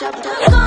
dub dub.